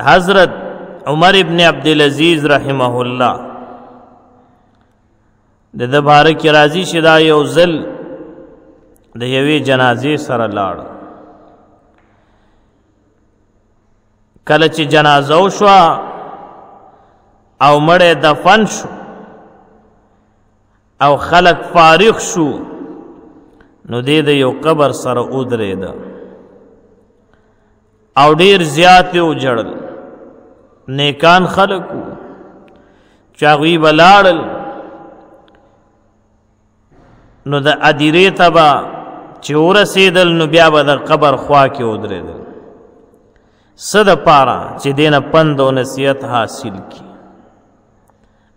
حضرت عمر ابن عبد العزيز رحمه الله د د بار کې راضي شدا یو ځل د یوې جنازې سره لاړ کله چې جنازه شو او مړې دفن شو او خلق فارغ شو نو دې د یو قبر سره ودرېده او ډیر زیات او جړل نیکان خلقو چاغوی بلاړل نو د ادیره تبا چې ورسېدل نو بیا به د قبر خوا کې ودرېدل صد پارا چې دینه پند او نصیحت حاصل کی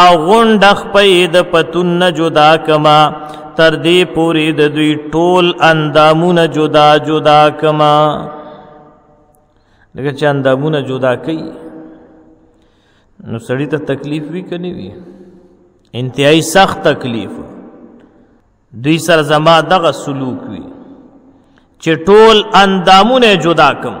او غونډه خپې د پتون نه جدا کما تر دې پورې د دوی ټول اندامونه جدا جدا کما لکه چې اندامونه جدا کوي نو سړی ته تکلیف وی کني وی انتهایی سخت تکلیف دوی سره زما دغه سلوک وی چې ټول اندامونه جدا کوم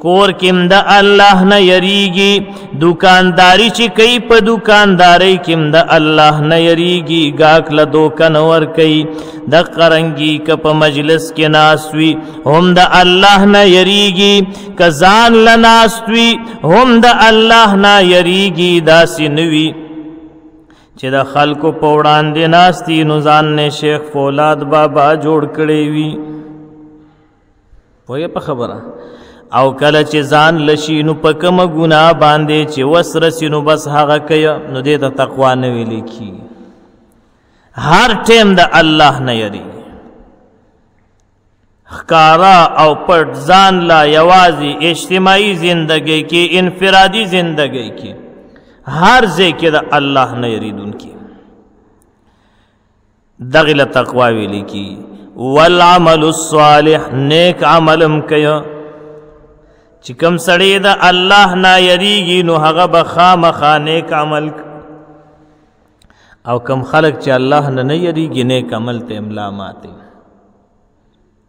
کور کم د الله نه یریږي دکانداری چې کوي په دکانداری کم د الله نه یریږي گاک له دوکن ور کوي د قرنګي ک په مجلس کې ناسوي هم د الله نه یریږي کزان لناستوي هم د الله نه یریږي داسې نوي چې د خلکو په وړاندې ناستی نو ځان نه شیخ فولاد بابا جوړ کړی وي پوهه په خبره او کله چې ځان لشي نو په کوم ګناه باندې چې وسره سينو بس هغه کوي نو دې ته تقوا نه ویل کی هر ټیم د الله نه یری خکارا او پټ ځان لا یوازي اجتماعي زندګۍ کې انفرادي زندګۍ کې هر ځای کې د الله نه یریدونکي دغه له تقوا ویل کی والعمل الصالح نیک عملم کیا چې کوم سړی دا الله نه یریږي نو هغه به خامخا نیک عمل او کم خلق چې الله نه نه یریږي نیک عمل ته املا ماته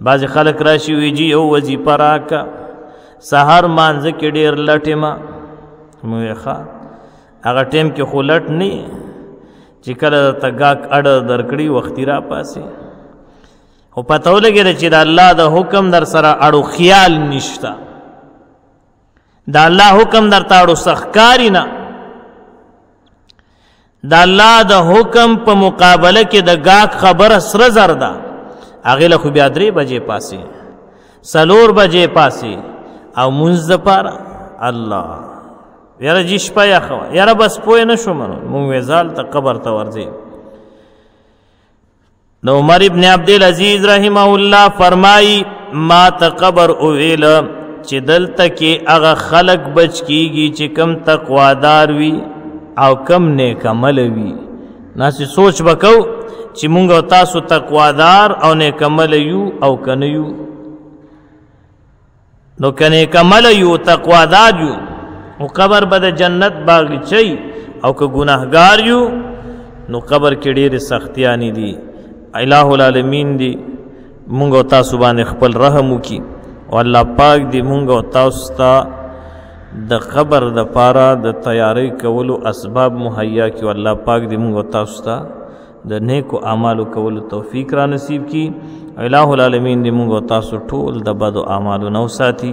بعضې خلک راشي وي جي یو وظیفه راکه سهار مانځه کې ډېر لټې ما موې ښه هغه ټیم کې خو لټ نه چې کله ته ګاک اډ درکړي وختي را پاسې او پته ولګېد چې د الله د حکم در سره اړو خیال نشتا د الله حکم در ته اړو سخکاری نه د الله د حکم په مقابله کې د گاک خبره سره زر ده هغه له خو بیا درې بجې پاسي سلور بجې پاسي او مونږ د پاره الله یاره جی شپه یا خو یاره بس پوه نه شو مونږ وزال ته قبر ته ورځي نو عمر ابن عبد العزيز رحمه الله فرمایي ما ته قبر او ویل چې دلته کې هغه خلق بچ کیږي چې کم تقوادار وي او کم نیک عمل وي ناسي سوچ وکاو چې مونږ تاسو تقوادار او نیک عمل یو او کنه یو نو کنه کمل یو تقوا دار یو او قبر به د جنت باغچې او که ګناهګار یو نو قبر کې ډېرې سختیانې دي الٰه العالمین دی مونږ او تاسو باندې خپل رحم وکړي او الله پاک دی مونږ او تاسو ته د قبر د پاره د تیاری کولو اسباب مهیا کړي الله پاک دی مونږ او تاسو ته د نیکو اعمالو کولو توفیق را نصیب کی الہ العالمین دې موږ تاسو ټول د بدو اعمالو نو ساتي